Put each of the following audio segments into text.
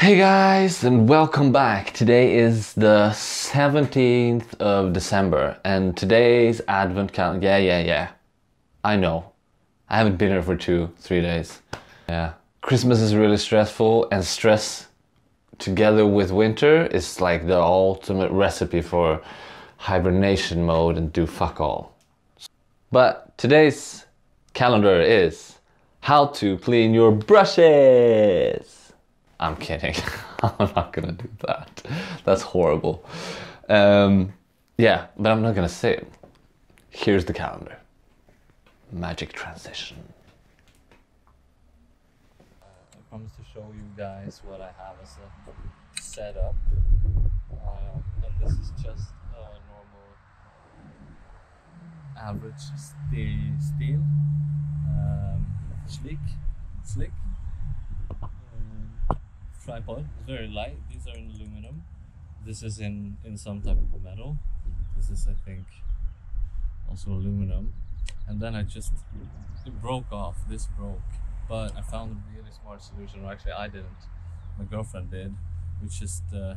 Hey guys, and welcome back. Today is the 17th of December, and today's Advent calendar. Yeah, yeah, yeah. I know. I haven't been here for two, three days. Yeah. Christmas is really stressful, and stress together with winter is like the ultimate recipe for hibernation mode and do fuck all. But today's calendar is how to clean your brushes. I'm kidding. I'm not gonna do that. That's horrible. Um, yeah, but I'm not gonna say it. Here's the calendar. Magic transition. I promise to show you guys what I have as a setup. Um, and this is just a normal average steel, steel um, sleek, slick tripod. It's very light. These are in aluminum. This is in, in some type of metal. This is, I think, also aluminum. And then I just, it broke off. This broke. But I found a really smart solution, or actually I didn't. My girlfriend did. We just uh,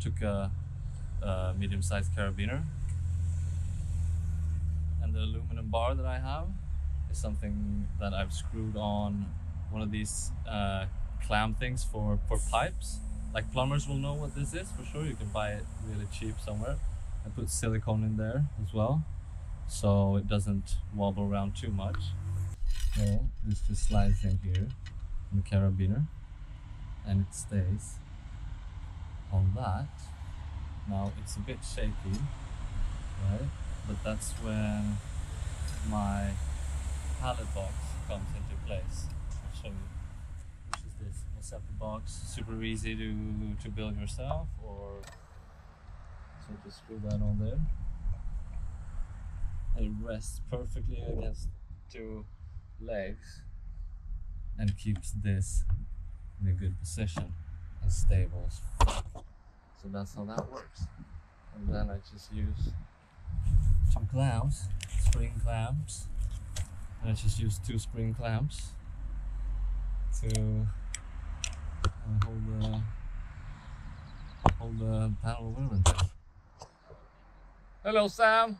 took a, a medium-sized carabiner and the aluminum bar that I have is something that I've screwed on one of these uh, clamp things for, for pipes. Like plumbers will know what this is for sure. You can buy it really cheap somewhere. I put silicone in there as well so it doesn't wobble around too much. So this just slides in here in the carabiner and it stays on that. Now it's a bit shaky, right? But that's when my palette box comes into place. I'll show you set the box super easy to to build yourself or so just screw that on there. It rests perfectly against two legs and keeps this in a good position and stable so that's how that works. And then I just use two clamps spring clamps. And I just use two spring clamps to hold the hold the of women. Hello, Sam.